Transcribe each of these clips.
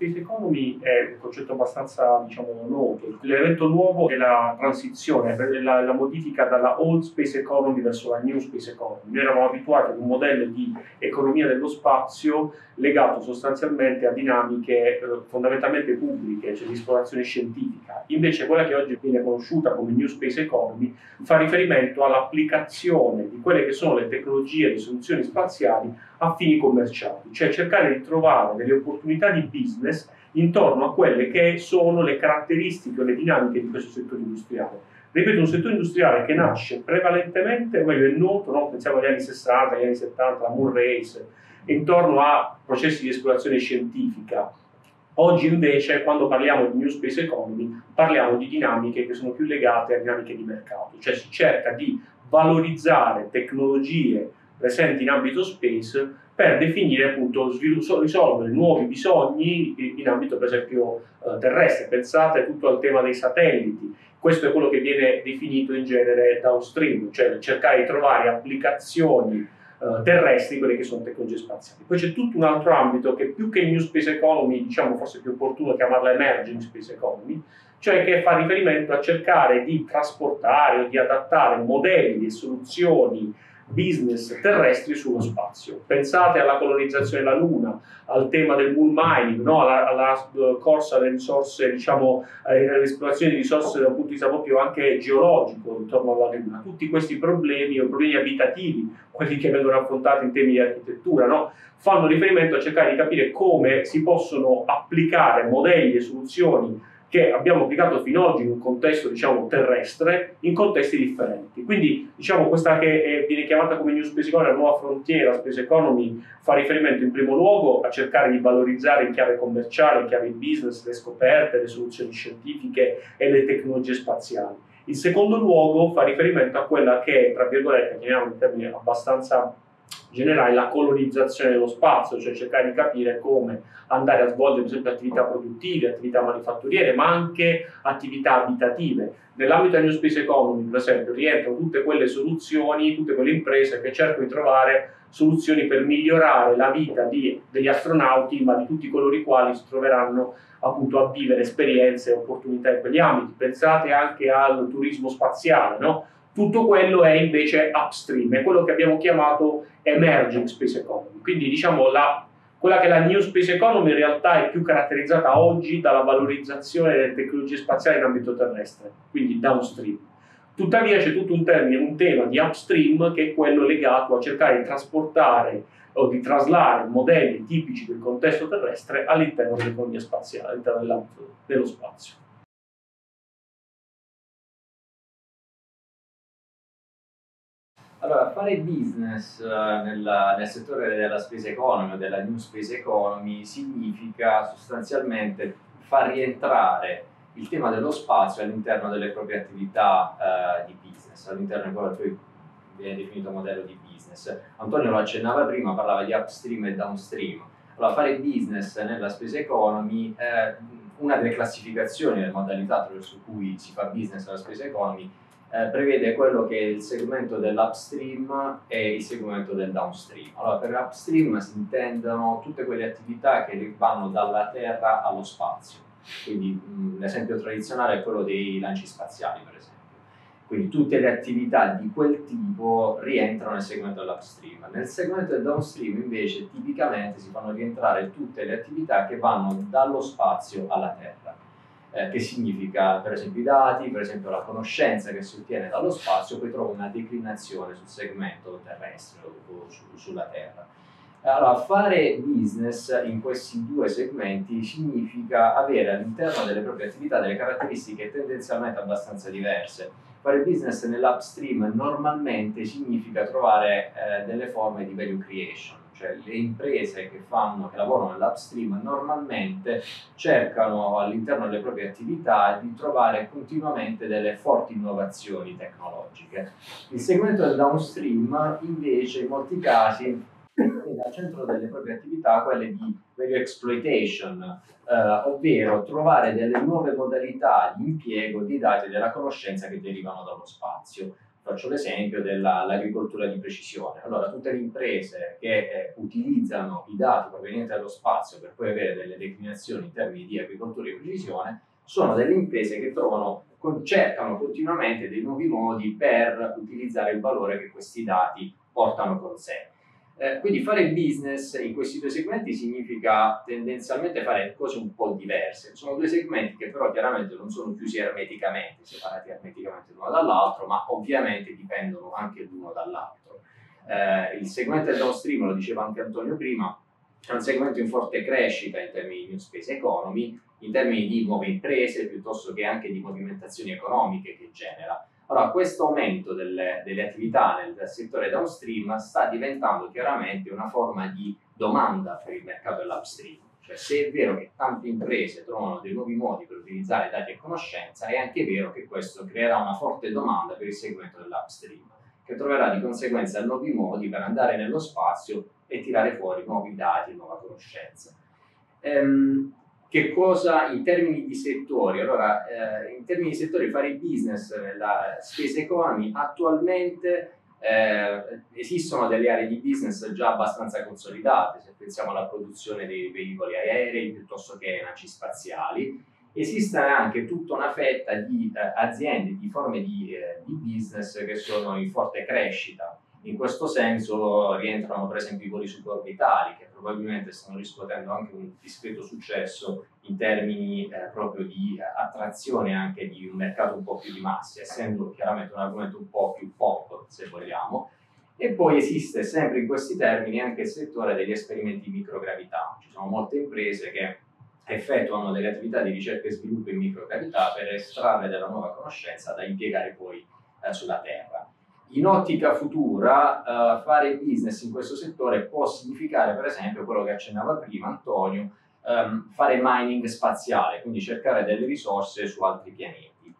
space economy è un concetto abbastanza diciamo, noto. L'evento nuovo è la transizione, la, la, modifica dalla old space economy verso la new space economy. Noi eravamo abituati ad un modello di economia dello spazio legato sostanzialmente a dinamiche eh, fondamentalmente pubbliche, cioè di esplorazione scientifica. Invece quella che oggi viene conosciuta come new space economy fa riferimento all'applicazione di quelle che sono le tecnologie e le soluzioni spaziali a fini commerciali, cioè cercare di trovare delle opportunità di business intorno a quelle che sono le caratteristiche o le dinamiche di questo settore industriale. Ripeto, un settore industriale che nasce prevalentemente, meglio è noto, no? pensiamo agli anni 60, agli anni 70, la Moon Race, intorno a processi di esplorazione scientifica. Oggi invece, quando parliamo di New Space Economy, parliamo di dinamiche che sono più legate a dinamiche di mercato, cioè si cerca di valorizzare tecnologie presenti in ambito space per definire appunto, risolvere nuovi bisogni in ambito per esempio eh, terrestre. Pensate tutto al tema dei satelliti, questo è quello che viene definito in genere downstream, cioè cercare di trovare applicazioni eh, terrestri, quelle che sono tecnologie spaziali. Poi c'è tutto un altro ambito che più che New Space Economy, diciamo forse più opportuno chiamarla Emerging Space Economy, cioè che fa riferimento a cercare di trasportare o di adattare modelli e soluzioni business terrestri sullo spazio. Pensate alla colonizzazione della Luna, al tema del moon mining, no? alla, alla, eh, corsa alle risorse, diciamo, all'esplorazione di risorse dal punto di vista proprio anche geologico intorno alla Luna. Tutti questi problemi o problemi abitativi, quelli che vengono affrontati in temi di architettura, no? fanno riferimento a cercare di capire come si possono applicare modelli e soluzioni che abbiamo applicato fino ad oggi in un contesto diciamo, terrestre in contesti differenti. Quindi diciamo, questa che è, viene chiamata come New Space Economy, la nuova frontiera Space Economy, fa riferimento in primo luogo a cercare di valorizzare in chiave commerciale, in chiave business, le scoperte, le soluzioni scientifiche e le tecnologie spaziali. In secondo luogo fa riferimento a quella che, tra virgolette, chiamiamo in termini abbastanza generale la colonizzazione dello spazio, cioè cercare di capire come andare a svolgere per esempio attività produttive, attività manifatturiere, ma anche attività abitative. Nell'ambito del New Space Economy, per esempio, rientrano tutte quelle soluzioni, tutte quelle imprese che cercano di trovare soluzioni per migliorare la vita di, degli astronauti, ma di tutti coloro i quali si troveranno appunto a vivere esperienze e opportunità in quegli ambiti. Pensate anche al turismo spaziale, no? Tutto quello è invece upstream, è quello che abbiamo chiamato emerging space economy. Quindi diciamo la, quella che è la new space economy in realtà è più caratterizzata oggi dalla valorizzazione delle tecnologie spaziali in ambito terrestre, quindi downstream. Tuttavia c'è tutto un, termine, un tema di upstream che è quello legato a cercare di trasportare o di traslare modelli tipici del contesto terrestre all'interno dell'economia spaziale, all'interno dello spazio. Allora, fare business eh, nella, nel settore della space economy della new space economy significa sostanzialmente far rientrare il tema dello spazio all'interno delle proprie attività eh, di business, all'interno di quello che viene definito modello di business. Antonio lo accennava prima, parlava di upstream e downstream. Allora, fare business nella space economy, eh, una delle classificazioni, delle modalità attraverso cui si fa business nella space economy eh, prevede quello che è il segmento dell'upstream e il segmento del downstream. Allora, per l'upstream si intendono tutte quelle attività che vanno dalla Terra allo spazio. Quindi mh, l'esempio tradizionale è quello dei lanci spaziali, per esempio. Quindi tutte le attività di quel tipo rientrano nel segmento dell'upstream. Nel segmento del downstream invece tipicamente si fanno rientrare tutte le attività che vanno dallo spazio alla Terra eh, che significa per esempio i dati, per esempio la conoscenza che si ottiene dallo spazio, poi trova una declinazione sul segmento terrestre o su, sulla Terra. Allora, fare business in questi due segmenti significa avere all'interno delle proprie attività delle caratteristiche tendenzialmente abbastanza diverse. Fare business nell'upstream normalmente significa trovare eh, delle forme di value creation, cioè le imprese che, fanno, che lavorano nell'upstream normalmente cercano all'interno delle proprie attività di trovare continuamente delle forti innovazioni tecnologiche. Il segmento del downstream invece in molti casi è al centro delle proprie attività quelle di value exploitation, eh, ovvero trovare delle nuove modalità di impiego di dati e della conoscenza che derivano dallo spazio faccio l'esempio dell'agricoltura di precisione. Allora, tutte le imprese che eh, utilizzano i dati provenienti dallo spazio per poi avere delle declinazioni in termini di agricoltura di precisione sono delle imprese che trovano, cercano continuamente dei nuovi modi per utilizzare il valore che questi dati portano con sé. Eh, quindi fare il business in questi due segmenti significa tendenzialmente fare cose un po' diverse. Sono due segmenti che però chiaramente non sono chiusi ermeticamente, separati ermeticamente l'uno dall'altro, ma ovviamente dipendono anche l'uno dall'altro. Eh, il segmento del downstream, lo diceva anche Antonio prima, è un segmento in forte crescita in termini di new space economy, in termini di nuove imprese piuttosto che anche di movimentazioni economiche che genera. Allora, questo aumento delle, delle attività nel settore downstream sta diventando chiaramente una forma di domanda per il mercato dell'upstream. Cioè, se è vero che tante imprese trovano dei nuovi modi per utilizzare dati e conoscenza, è anche vero che questo creerà una forte domanda per il segmento dell'upstream, che troverà di conseguenza nuovi modi per andare nello spazio e tirare fuori nuovi dati e nuova conoscenza. Ehm, che cosa in termini di settori? Allora, eh, in termini di settori, fare business nella space economy attualmente eh, esistono delle aree di business già abbastanza consolidate, se pensiamo alla produzione dei veicoli aerei piuttosto che naci spaziali. Esiste anche tutta una fetta di eh, aziende, di forme di, eh, di business che sono in forte crescita in questo senso rientrano per esempio i voli suborbitali che probabilmente stanno riscuotendo anche un discreto successo in termini eh, proprio di attrazione anche di un mercato un po' più di massa, essendo chiaramente un argomento un po' più pop se vogliamo. E poi esiste sempre in questi termini anche il settore degli esperimenti in microgravità. Ci sono molte imprese che effettuano delle attività di ricerca e sviluppo in microgravità per estrarre della nuova conoscenza da impiegare poi eh, sulla Terra in ottica futura uh, fare business in questo settore può significare per esempio quello che accennava prima Antonio, um, fare mining spaziale, quindi cercare delle risorse su altri pianeti.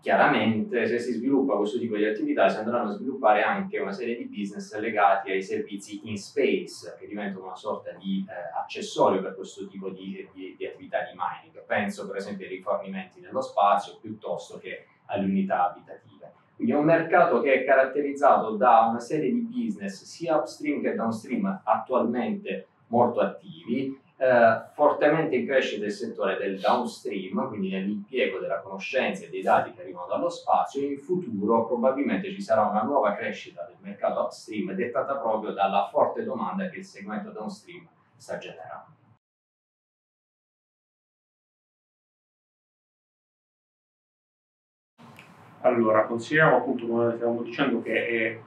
Chiaramente se si sviluppa questo tipo di attività si andranno a sviluppare anche una serie di business legati ai servizi in space che diventano una sorta di eh, accessorio per questo tipo di, di, di attività di mining. Penso per esempio ai rifornimenti nello spazio piuttosto che alle unità abitative. Quindi è un mercato che è caratterizzato da una serie di business sia upstream che downstream attualmente molto attivi, eh, fortemente in crescita il settore del downstream, quindi nell'impiego della conoscenza e dei dati che arrivano dallo spazio in futuro probabilmente ci sarà una nuova crescita del mercato upstream dettata proprio dalla forte domanda che il segmento downstream sta generando. Allora, consideriamo appunto, come stavamo dicendo, che è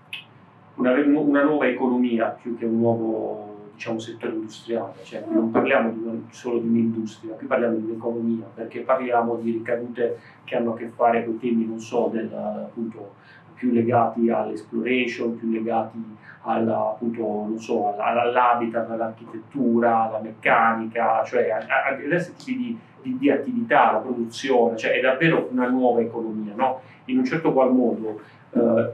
una, una, nuova economia più che un nuovo diciamo, settore industriale, cioè non parliamo di un, solo di un'industria, qui parliamo di un'economia, perché parliamo di ricadute che hanno a che fare con temi, non so, del, appunto, più legati all'exploration, più legati alla, appunto, so, all'habitat, all'architettura, alla meccanica, cioè a, a diversi tipi di, di, di, attività, la produzione, cioè è davvero una nuova economia, no? In un certo qual modo eh,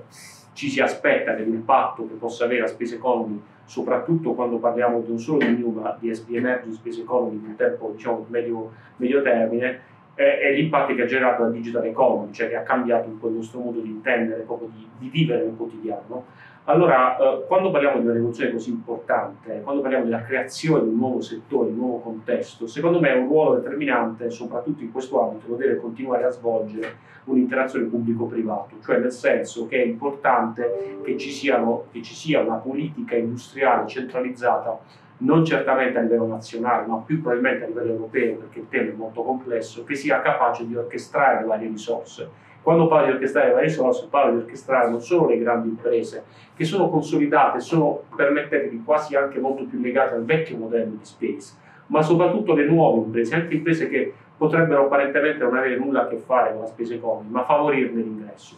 ci si aspetta che l'impatto che possa avere a Space Economy, soprattutto quando parliamo non solo di new, ma di SP Energy Space Economy in un tempo diciamo, medio, medio termine, è, è l'impatto che ha generato la digital economy, cioè che ha cambiato un po' il nostro modo di intendere, proprio di, di vivere nel quotidiano. Allora, eh, quando parliamo di una rivoluzione così importante, quando parliamo della creazione di un nuovo settore, di un nuovo contesto, secondo me è un ruolo determinante, soprattutto in questo ambito, deve continuare a svolgere un'interazione pubblico-privato, cioè nel senso che è importante che ci, siano, che ci sia una politica industriale centralizzata non certamente a livello nazionale, ma più probabilmente a livello europeo, perché il tema è molto complesso, che sia capace di orchestrare le varie risorse. Quando parlo di orchestrare le varie risorse, parlo di orchestrare non solo le grandi imprese, che sono consolidate, sono, permettetevi, quasi anche molto più legate al vecchio modello di space, ma soprattutto le nuove imprese, anche imprese che potrebbero apparentemente non avere nulla a che fare con la spesa economica, ma favorirne l'ingresso.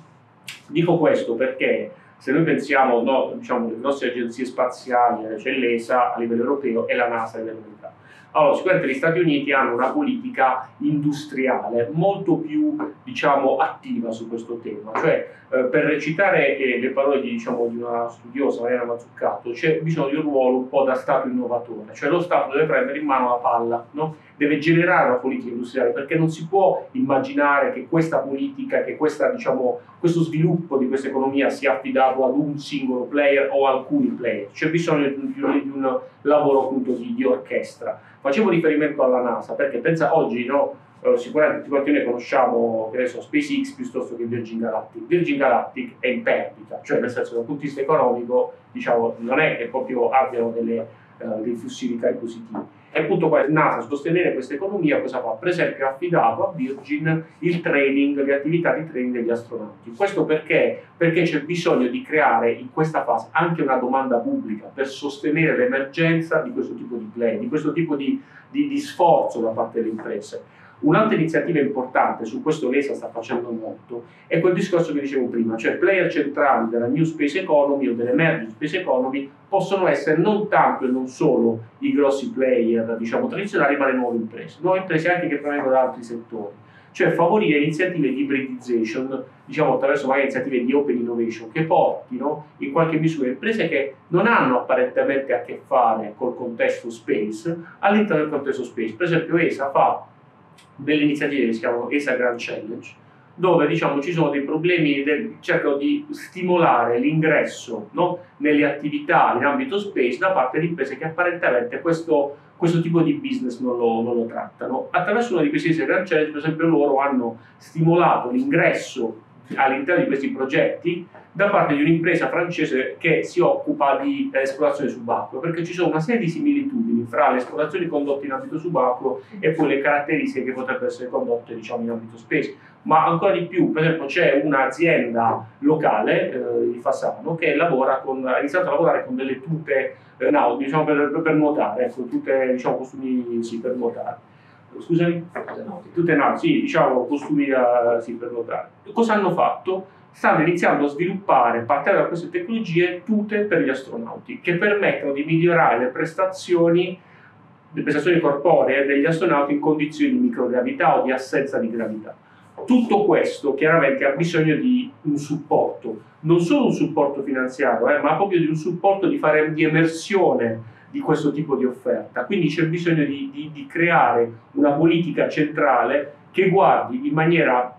Dico questo perché se noi pensiamo, no, diciamo, le grosse agenzie spaziali, c'è l'ESA a livello europeo e la NASA a livello americano. Allora, sicuramente gli Stati Uniti hanno una politica industriale molto più, diciamo, attiva su questo tema, cioè eh, per recitare eh, le parole di, diciamo, di una studiosa, Mariana Mazzuccato, c'è bisogno di un ruolo un po' da Stato innovatore, cioè lo Stato deve prendere in mano la palla, no? deve generare una politica industriale, perché non si può immaginare che questa politica, che questa, diciamo, questo sviluppo di questa economia sia affidato ad un singolo player o alcuni player, c'è bisogno di, di, di un lavoro appunto di, di orchestra. Facevo riferimento alla NASA perché pensa oggi, no, eh, sicuramente tutti quanti noi conosciamo che ne so, SpaceX piuttosto che Virgin Galactic. Virgin Galactic è in perdita, cioè nel senso dal punto di vista economico diciamo, non è che proprio abbiano delle, uh, dei flussi vitali positivi. E appunto qua NASA sostenere questa economia cosa fa? Per esempio ha affidato a Virgin il training, le attività di training degli astronauti. Questo perché? Perché c'è bisogno di creare in questa fase anche una domanda pubblica per sostenere l'emergenza di questo tipo di play, di questo tipo di, di, di sforzo da parte delle imprese. Un'altra iniziativa importante, su questo l'ESA sta facendo molto, è quel discorso che dicevo prima, cioè player centrali della New Space Economy o dell'Emerging Space Economy possono essere non tanto e non solo i grossi player diciamo, tradizionali, ma le nuove imprese, nuove imprese anche che provengono da altri settori cioè favorire iniziative di hybridization, diciamo attraverso magari iniziative di open innovation, che portino in qualche misura imprese che non hanno apparentemente a che fare col contesto space all'interno del contesto space. Per esempio ESA fa delle iniziative che si chiamano ESA Grand Challenge, dove diciamo, ci sono dei problemi, del, cercano di stimolare l'ingresso no, nelle attività in ambito space da parte di imprese che apparentemente questo, questo tipo di business non lo, non lo, trattano. Attraverso uno di questi ESA Grand Challenge, per esempio, loro hanno stimolato l'ingresso all'interno di questi progetti da parte di un'impresa francese che si occupa di esplorazione subacquea, perché ci sono una serie di similitudini fra le esplorazioni condotte in ambito subacqueo e poi le caratteristiche che potrebbero essere condotte diciamo, in ambito space. Ma ancora di più, per esempio, c'è un'azienda locale eh, di Fassano che lavora con, ha iniziato a lavorare con delle tute eh, no, diciamo per, per, nuotare, ecco, tute diciamo, costumi sì, per nuotare scusami? Tutte nautiche, sì, diciamo costumi da, sì, per nuotare. Cosa hanno fatto? Stanno iniziando a sviluppare, partendo da queste tecnologie, tute per gli astronauti, che permettono di migliorare le prestazioni, le prestazioni corporee degli astronauti in condizioni di microgravità o di assenza di gravità. Tutto questo chiaramente ha bisogno di un supporto, non solo un supporto finanziario, eh, ma proprio di un supporto di, fare, di emersione di questo tipo di offerta. Quindi c'è bisogno di, di, di creare una politica centrale che guardi in maniera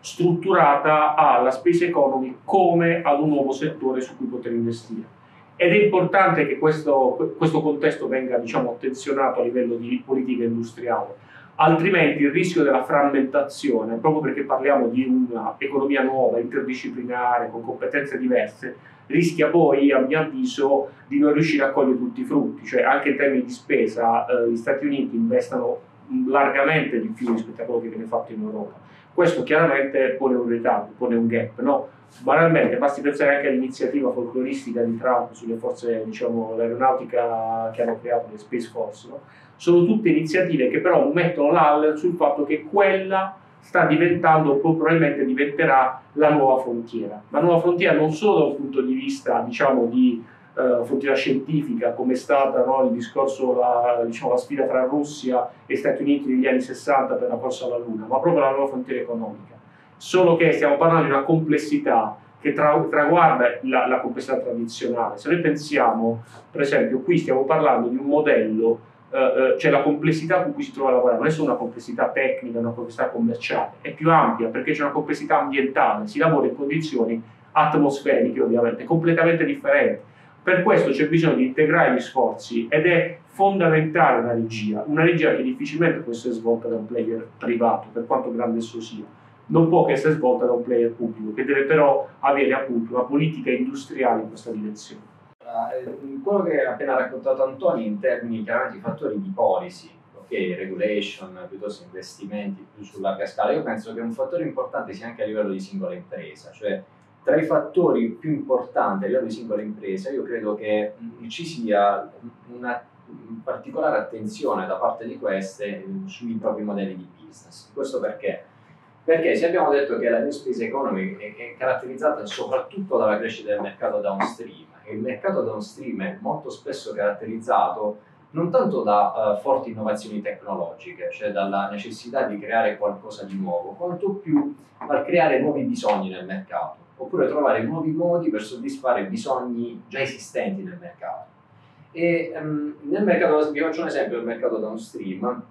strutturata alla space economy come ad un nuovo settore su cui poter investire. Ed è importante che questo, questo contesto venga diciamo, attenzionato a livello di politica industriale, altrimenti il rischio della frammentazione, proprio perché parliamo di un'economia nuova, interdisciplinare, con competenze diverse, rischia poi, a mio avviso, di non riuscire a cogliere tutti i frutti, cioè anche in termini di spesa eh, gli Stati Uniti investano largamente di più rispetto a quello che viene fatto in Europa. Questo chiaramente pone un ritardo, pone un gap, no? Banalmente, basti pensare anche all'iniziativa folcloristica di Trump sulle forze, diciamo, l'aeronautica che hanno creato le Space Force, no? Sono tutte iniziative che però mettono l'alert sul fatto che quella sta diventando, probabilmente diventerà la nuova frontiera. La nuova frontiera non solo da un punto di vista, diciamo, di uh, frontiera scientifica, come è stata no, il discorso, la, diciamo, la sfida tra Russia e Stati Uniti negli anni 60 per la corsa alla Luna, ma proprio la nuova frontiera economica. Solo che stiamo parlando di una complessità che tra, traguarda la, la complessità tradizionale. Se noi pensiamo, per esempio, qui stiamo parlando di un modello Uh, cioè la complessità con cui si trova a lavorare non è solo una complessità tecnica, una complessità commerciale, è più ampia perché c'è una complessità ambientale, si lavora in condizioni atmosferiche ovviamente completamente differenti. Per questo c'è bisogno di integrare gli sforzi ed è fondamentale una regia, una regia che difficilmente può essere svolta da un player privato, per quanto grande esso sia, non può che essere svolta da un player pubblico, che deve però avere appunto una politica industriale in questa direzione. Eh, quello che ha appena raccontato Antonio in termini chiaramente di fattori di policy, ok, regulation, piuttosto investimenti più su larga scala, io penso che un fattore importante sia anche a livello di singola impresa, cioè tra i fattori più importanti a livello di singola impresa io credo che ci sia una particolare attenzione da parte di queste sui propri modelli di business. Questo perché? Perché se abbiamo detto che la new space economy è caratterizzata soprattutto dalla crescita del mercato downstream, e il mercato downstream è molto spesso caratterizzato non tanto da uh, forti innovazioni tecnologiche, cioè dalla necessità di creare qualcosa di nuovo, quanto più dal creare nuovi bisogni nel mercato, oppure trovare nuovi modi per soddisfare bisogni già esistenti nel mercato. E um, nel mercato, vi faccio un esempio del mercato downstream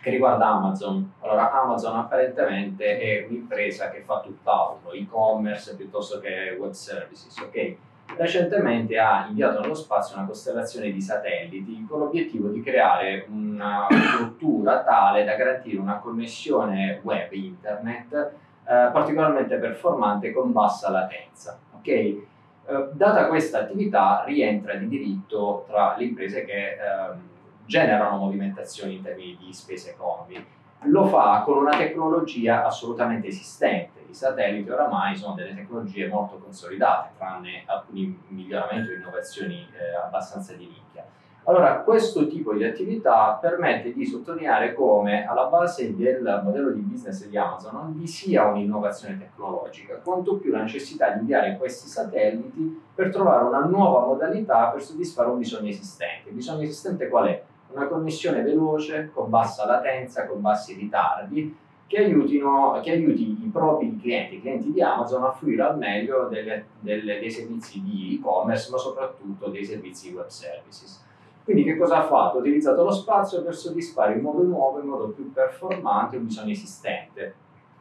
che riguarda Amazon. Allora, Amazon apparentemente è un'impresa che fa tutt'altro, e-commerce piuttosto che web services, ok? recentemente ha inviato nello spazio una costellazione di satelliti con l'obiettivo di creare una struttura tale da garantire una connessione web internet eh, particolarmente performante con bassa latenza. Okay? Eh, data questa attività rientra di diritto tra le imprese che eh, generano movimentazioni in termini di spese economy lo fa con una tecnologia assolutamente esistente. I satelliti oramai sono delle tecnologie molto consolidate, tranne alcuni miglioramenti o innovazioni eh, abbastanza di nicchia. Allora, questo tipo di attività permette di sottolineare come alla base del modello di business di Amazon non vi sia un'innovazione tecnologica, quanto più la necessità di inviare questi satelliti per trovare una nuova modalità per soddisfare un bisogno esistente. Il bisogno esistente qual è? una connessione veloce, con bassa latenza, con bassi ritardi, che, aiutino, che aiuti i propri clienti, i clienti di Amazon, a fruire al meglio delle, delle, dei servizi di e-commerce, ma soprattutto dei servizi web services. Quindi che cosa ha fatto? Ha utilizzato lo spazio per soddisfare in modo nuovo, in modo più performante un bisogno esistente.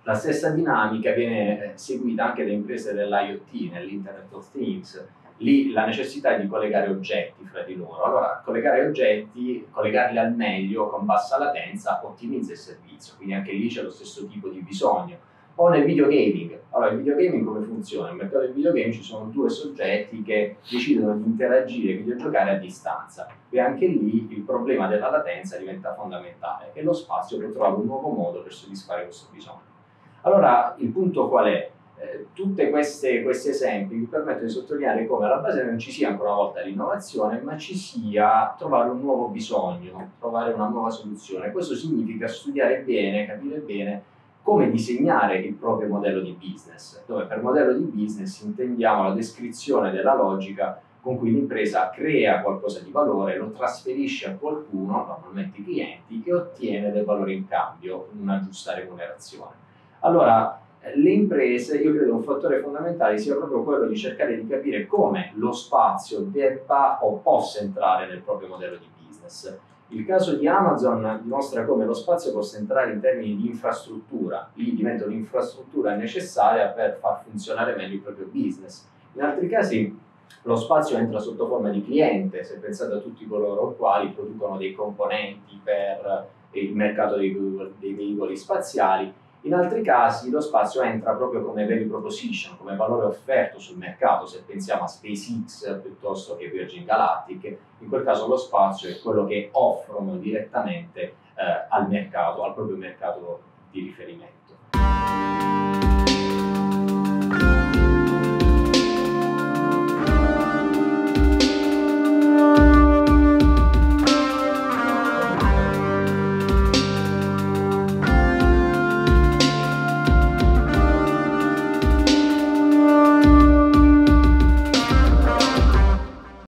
La stessa dinamica viene eh, seguita anche da imprese dell'IoT, nell'Internet of Things, lì la necessità di collegare oggetti fra di loro. Allora, collegare oggetti, collegarli al meglio con bassa latenza, ottimizza il servizio, quindi anche lì c'è lo stesso tipo di bisogno. O nel videogaming, allora il videogaming come funziona? Nel mercato del videogame ci sono due soggetti che decidono di interagire e videogiocare a distanza e anche lì il problema della latenza diventa fondamentale e lo spazio può trovare un nuovo modo per soddisfare questo bisogno. Allora il punto qual è? Eh, tutti questi esempi mi permettono di sottolineare come alla base non ci sia ancora una volta l'innovazione, ma ci sia trovare un nuovo bisogno, trovare una nuova soluzione. Questo significa studiare bene, capire bene come disegnare il proprio modello di business, dove per modello di business intendiamo la descrizione della logica con cui l'impresa crea qualcosa di valore, lo trasferisce a qualcuno, normalmente i clienti, che ottiene del valore in cambio, una giusta remunerazione. Allora, le imprese, io credo un fattore fondamentale sia proprio quello di cercare di capire come lo spazio debba o possa entrare nel proprio modello di business. Il caso di Amazon dimostra come lo spazio possa entrare in termini di infrastruttura, lì diventa un'infrastruttura necessaria per far funzionare meglio il proprio business. In altri casi lo spazio entra sotto forma di cliente, se pensate a tutti coloro i quali producono dei componenti per il mercato dei, dei veicoli spaziali in altri casi lo spazio entra proprio come value proposition, come valore offerto sul mercato, se pensiamo a SpaceX piuttosto che Virgin Galactic, in quel caso lo spazio è quello che offrono direttamente eh, al mercato, al proprio mercato di riferimento.